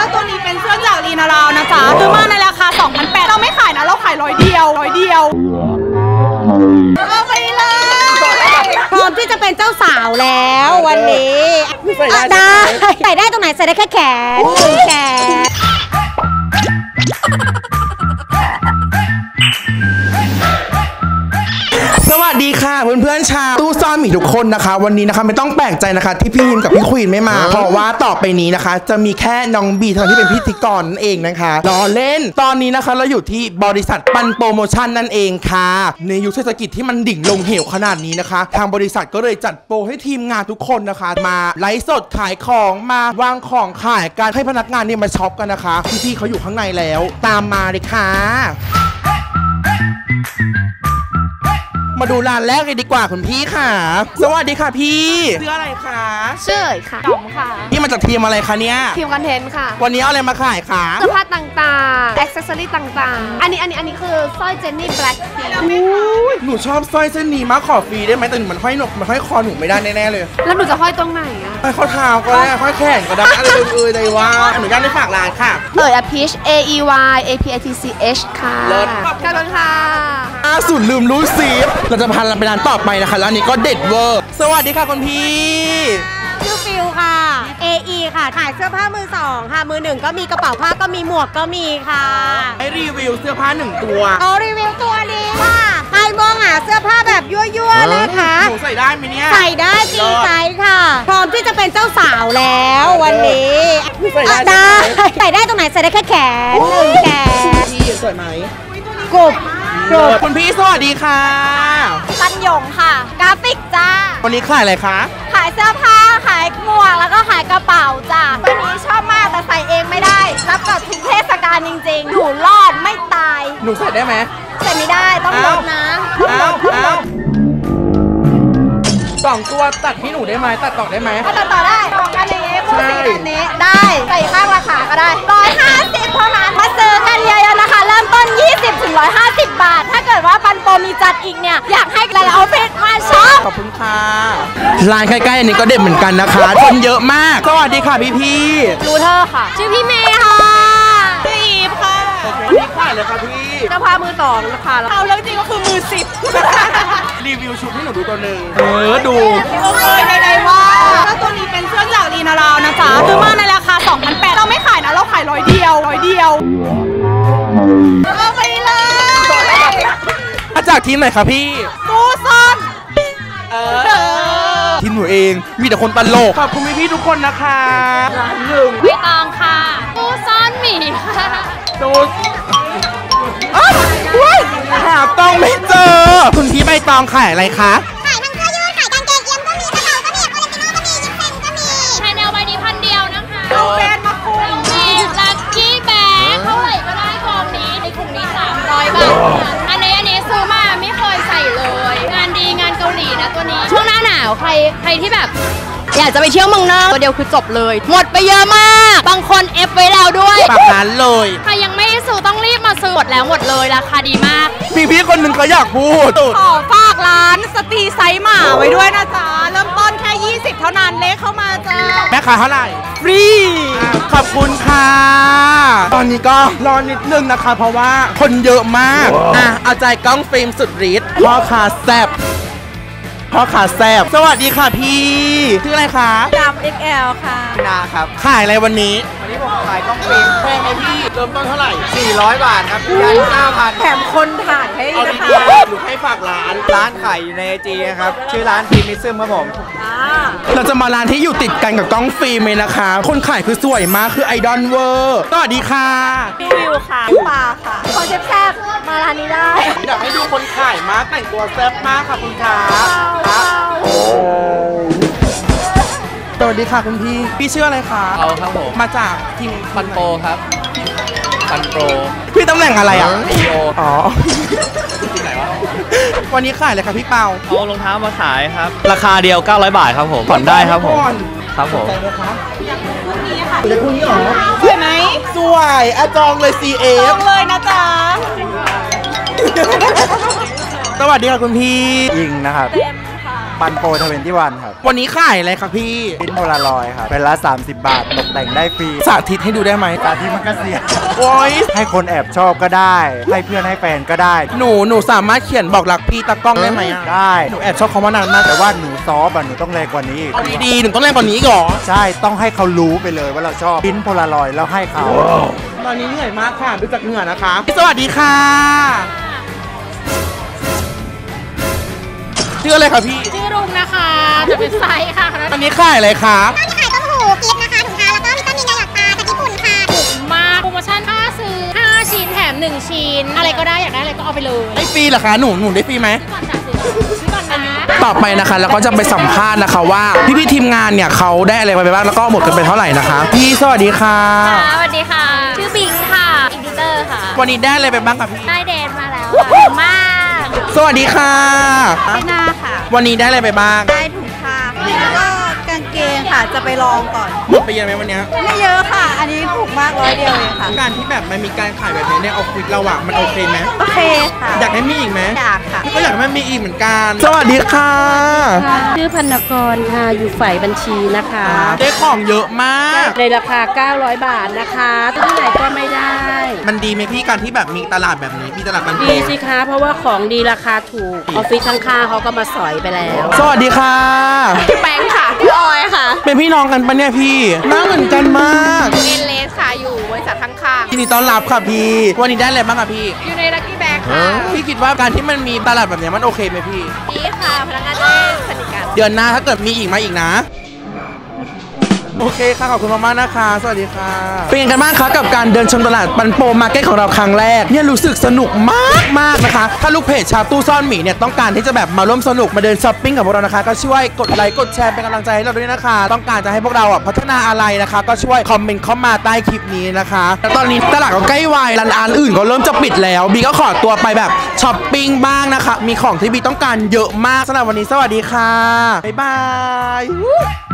แล้วตัวนี้เป็นเสื้อจากลีนาราวนะจ๊ะซื้อมาในราคา2,800เราไม่ขายนะ เราขายร้อยเดียวร้อยเดียวเอาไปเลยพร้อมที่จะเป็นเจ้าสาวแล้ววันนี้อะได้ใส่ได้ตรงไหนใส่ได้แค่แขนหนึ่งแขน สวัสดีค่ะเพื่อนๆชาวตู้ซ่อน หมีทุกคนนะคะ วันนี้นะคะไม่ต้องแปลกใจนะคะ ที่พี่ฮิมกับพี่ควีนไม่มา เพราะว่าต่อไปนี้นะคะ จะมีแค่น้องบีเท่านั้นที่เป็นพิธีกรนั่นเองนะคะรอเล่นตอนนี้นะคะเราอยู่ที่บริษัทปันโปรโมชั่นนั่นเองค่ะ ในยุคเศรษฐกิจที่มันดิ่งลงเหวขนาดนี้นะคะ ทางบริษัทก็เลยจัดโปรให้ทีมงานทุกคนนะคะ มาไลฟ์สดขายของมาวางของขายการให้พนักงานเนี่ยมาช็อปกันนะคะพี่ๆเขาอยู่ข้างในแล้ว ตามมาเลยค่ะ มาดูร้านแรกเลยดีกว่าคุณพี่ค่ะ สวัสดีค่ะพี่เสื้ออะไรคะเชื่อค่ะดอมค่ะพี่มาจากทีมอะไรคะเนี่ย ทีมคอนเทนต์ค่ะวันนี้เอาอะไรมาขายคะเสื้อผ้าต่างๆอ็อกเซสซอรี่ต่างๆ อันนี้อันนี้อันนี้คือสร้อยเจนนี่แบล็คทีหนูชอบสร้อยเส้นนี้มากขอฟรีได้ไหมแต่หนูมันห้อยหนกมันห้อยคอหนูไม่ได้แน่ๆเลยแล้วหนูจะห้อยตรงไหนอะห้อยข้อเท้าก็ได้ห้อยแขนก็ได้อะไรเอ่ยๆเลยว่าอนุญาตได้ฝากร้านค่ะ เอ่ยอะพีช A E Y A P I T C H ค่ะเลิศ ขอบคุณค่ะ ล่าสุดลืมรู้ซีฟเราจะพาเราไปร้านต่อไปนะคะร้านนี้ก็เด็ดเวอร์ สวัสดีค่ะคุณพี่ชื่อฟิลค่ะ AE ค่ะ ขายเสื้อผ้ามือสองค่ะ มือหนึ่งก็มีกระเป๋าผ้าก็มีหมวกก็มีค่ะให้รีวิวเสื้อผ้าหนึ่งตัวเอารีวิวตัวนี้ค่ะใครมองหาเสื้อผ้าแบบยั่วๆนะคะหนูใส่ได้ไหมเนี่ย ใส่ได้จริงไซส์ค่ะ พร้อมที่จะเป็นเจ้าสาวแล้ววันนี้ใส่ได้อะได้ใส่ได้ตรงไหนใส่ได้แค่แขนหนึ่งแขนพี่สวยไหมกรุ บกรุบคุณพี่สวัสดีค่ะปันหยงค่ะ กราฟิกจ้า วันนี้ขายอะไรคะ ขายเสื้อผ้า ขายหมวก แล้วก็ขายกระเป๋าจ้ะตัวนี้ชอบมากแต่ใส่เองไม่ได้ รับกับทุกเทศกาลจริงๆหนูรอดไม่ตาย หนูใส่ได้ไหม ใส่ไม่ได้ ต้องลดนะต้องลอ้าวดต้องลอ้าวดสองตัวตัดให้หนูได้ไหมตัดต่อได้ไหมถ้าตัดต่อได้สองกันอย่างนี้คู่ใช่สีแบบนี้ ได้ ใส่ข้างราคาก็ได้ร้อยห้าสิบ เท่านั้น มาซื้อกันเยอะๆนะคะ เริ่มต้น 20ถึง150 บาท ถ้าเกิดว่าปันโปรมีจัดอีกเนี่ย อยากให้หลายๆเอาฟิตมาช็อปขอบคุณค่ะร้านใกล้ๆอันนี้ก็เด็ดเหมือนกันนะคะ คนเยอะมาก สวัสดีค่ะพี่พี่รูเทอร์ค่ะ ชื่อพี่เมย์ค่ะชื่ออีฟค่ะๆวันนี้ขายเลยค่ะพี่เสื้อผ้ามือสองนะคะแล้วเอาเรื่องจริงก็คือมือสิบรีวิวชุดให้หนูดูตัวหนึ่งเออดูโอเคใดๆว่าแล้วตัวนี้เป็นเสื้อจากลีนาราวนะจ๊ะซื้อมาในราคา2,800เราไม่ขาย นะเราขายร้อยเดียวร้อยเดียวเอาไปเลยมาจากทีมไหนคะพี่ตู้ซ่อนเออทีมหนูเองมีแต่คนตลกขอบคุณพี่ๆทุกคนนะคะร้านหนึ่งใบตองค่ะตู้ซ่อนหมีค่ะดูอ้าวอุ๊ยหาต้องไม่เจอ คุณพี่ใบตองขายอะไรคะ วงหน้าหนาวใครใครที่แบบ อยากจะไปเที่ยวเมืองนอกตัวเดียวคือจบเลย หมดไปเยอะมาก บางคน F ไว้แล้วด้วยปากร้านเลย ใครยังไม่ได้ซื้อต้องรีบมาซื้อหมดแล้วหมดเลยราคาดีมาก มีพี่คนหนึ่งเขาอยากพูด ขอฝากร้านสตรีไซส์หมาไว้ด้วยนะจ๊ะ เริ่มต้นแค่ 20 เท่านั้นเล็กเข้ามาจ้าแม่ค้าเท่าไหร่ฟรี ขอบคุณค่ะ ตอนนี้ก็รอนิดนึงนะคะ เพราะว่าคนเยอะมาก อะเอาใจกล้องฟิล์มสุดฤทธิ์พ่อขาแซบ พ่อขาแซบสวัสดีค่ะพี่ชื่ออะไรคะดำ XL ค่ะนาครับ ขายอะไรวันนี้ วันนี้ผมขายกล้องฟิล์มแพงไหมพี่ เริ่มต้นเท่าไหร่ 400 บาทครับยัน5,000แถมคนถ่ายให้เอานะดีคะๆหรือให้ฝากร้าน ร้านขายอยู่ใน IG ครับ ชื่อร้านทีมิซึมครับผม เราจะมาร้านที่อยู่ติดกันกับกล้องฟิล์มเลยนะคะ คนขายคือสวยมากคือไอดอลเวอร์สวัสดีค่ะรีวิวค่ะปลาค่ะขอแซ่บๆมาร้านนี้ได้อยากให้ดูคนขายมากแต่งตัวแซ่บมากค่ะคุณขาสวัสดีค่ะคุณพี่ พี่ชื่ออะไรคะเอาครับผมมาจากทีมปันโปรครับปันโปรพี่ตำแหน่งอะไรอะซีโออ๋อที่ไหนวะ วันนี้ขายอะไรคะพี่เปาเอารองเท้ามาขายครับ ราคาเดียว 900 บาทครับผมผ่อนได้ครับผมก่อนครับผมใจเลยคะอยากคู่นี้เหรอสวยไหมสวยอะจองเลยล CF องเลยนะจ๊ะสวัสดีค่ะคุณพี่ยิงนะครับเต็มค่ะ ปันโปรทเวนตี้วันครับ วันนี้ขายอะไรครับพี่พินโพลารอยด์ครับเป็นละ30 บาทตกแต่งได้ฟรีสาธิตให้ดูได้ไหมตาที่มันก็เสีย โอ้ยให้คนแอบชอบก็ได้ ให้เพื่อนให้แฟนก็ได้ หนูหนูสามารถเขียนบอกรักพี่ตากล้องได้ไหมอะได้หนูแอบชอบเขามานานมากแต่ว่าหนูซอฟต์อะหนูต้องแรงกว่านี้อีกเอาดีๆหนูต้องแรงกว่านี้อีกเหรอใช่ต้องให้เขารู้ไปเลยว่าเราชอบพินโพลารอยด์แล้วให้เขา ตอนนี้เหนื่อยมากค่ะดูจากเหงื่อนะคะสวัสดีค่ะชื่ออะไรคะพี่ ชื่อ รุงนะคะ จะเป็นไซส์ค่ะอันนี้ขายอะไรคะขายต้มหูกิฟต์นะคะถุงเท้าแล้วก็วิตามินยาหยอดตาจากญี่ปุ่นค่ะมาโปรโมชั่นค่าซื้อ5ชิ้นแถม 1 ชิ้น อะไรก็ได้อยากได้อะไรก็เอาไปเลยได้ฟรีเหรอคะหนูหนูได้ฟรีไหมก่อนจ่ายซื้อซื้อก่อนนะต่อไปนะคะเราก็จะไปสัมภาษณ์นะคะว่าพี่พี่ๆทีมงานเนี่ยเขาได้อะไรไปบ้างแล้วก็หมดกันไปเท่าไหร่นะคะ พี่สวัสดีค่ะสวัสดีค่ะ ชื่อบิงค่ะ editor ค่ะ วันนี้ได้อะไรไปบ้างคะพี่ได้เดรสมาแล้วค่ะมาก สวัสดีค่ะไม่น่าค่ะ วันนี้ได้อะไรไปบ้าง ได้ถุงผ้าแล้วก็กางเกงค่ะจะไปลองก่อน หมดไปเยอะไหมวันเนี้ยไม่เยอะค่ะ อันนี้ถูกมากร้อยเดียวเองค่ะ การที่แบบมันมีการขายแบบนี้ในออฟฟิศเราอะมันโอเคไหมโอเคค่ะ อยากให้มีอีกไหมอยากค่ะพี่ก็อยากให้มันมีอีกเหมือนกัน สวัสดีค่ะชื่อพันนกรค่ะ อยู่ฝ่ายบัญชีนะคะ ได้ของเยอะมาก ในราคา 900 บาทนะคะที่ไหนก็ไม่ได้ มันดีไหมพี่การที่แบบมีตลาดแบบนี้มีตลาดมันดีสิคะ เพราะว่าของดีราคาถูก ออฟฟิศข้างๆเขาก็มาสอยไปแล้ว สวัสดีค่ะแบงค์ค่ะพี่ออยค่ะ เป็นพี่น้องกันปะเนี่ยพี่หน้าเหมือนกันมากเอเลสค่ะอยู่บริษัทข้างยินดีต้อนรับค่ะพี่ วันนี้ได้อะไรบ้างคะพี่ ๆอยู่ในลักกี้แบงค์ค่ะพี่คิดว่าการที่มันมีตลาดแบบเนี้ยมันโอเคไหมพี่ดีค่ะพนักงานได้สนิทกันเดือนหน้าถ้าเกิดมีอีกมาอีกนะ โอเคค่ะขอบคุณมากๆนะคะ สวัสดีค่ะ เป็นยังไงกันบ้างคะกับการเดินชมตลาดปันโปร market ของเราครั้งแรกเนี่ยรู้สึกสนุกมากมากๆนะคะ ถ้าลูกเพจชาวตู้ซ่อนหมีเนี่ยต้องการที่จะแบบมาร่วมสนุกมาเดินช้อปปิ้งกับพวกเรานะคะ ก็ช่วยกดไลค์กดแชร์เป็นกำลังใจให้เราด้วยนะคะ ต้องการจะให้พวกเราอะพัฒนาอะไรนะคะ ก็ช่วยคอมเมนต์เข้ามาใต้คลิปนี้นะคะแล้วตอนนี้ตลาดก็ใกล้วายร้านอาหารอื่นก็เริ่มจะปิดแล้วบีก็ขอตัวไปแบบช้อปปิ้งบ้างนะคะ มีของที่บีต้องการเยอะมากสำหรับวันนี้สวัสดีค่ะบ๊ายบาย